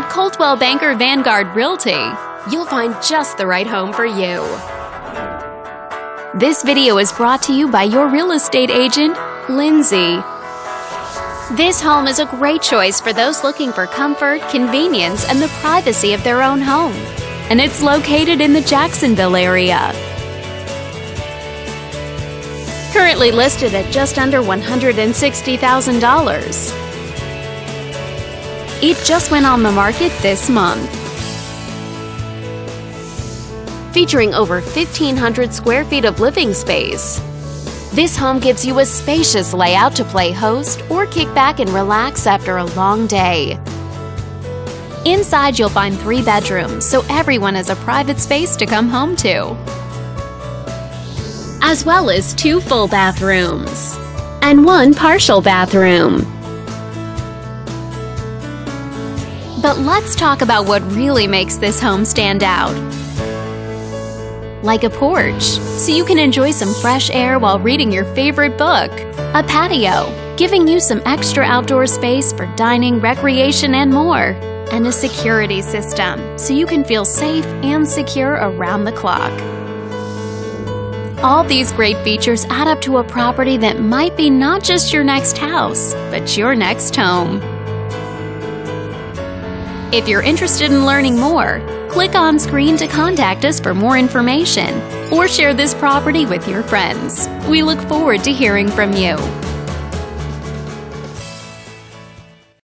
At Coldwell Banker Vanguard Realty, you'll find just the right home for you. This video is brought to you by your real estate agent, Lindsay. This home is a great choice for those looking for comfort, convenience, and the privacy of their own home. And it's located in the Jacksonville area. Currently listed at just under $160,000. It just went on the market this month. Featuring over 1,500 square feet of living space. This home gives you a spacious layout to play host or kick back and relax after a long day. Inside, you'll find three bedrooms, so everyone has a private space to come home to. As well as two full bathrooms and one partial bathroom. But let's talk about what really makes this home stand out like a porch, so you can enjoy some fresh air while reading your favorite book, a patio, giving you some extra outdoor space for dining, recreation, and more, and a security system, so you can feel safe and secure around the clock. All these great features add up to a property that might be not just your next house, but your next home. If you're interested in learning more, click on screen to contact us for more information or share this property with your friends. We look forward to hearing from you.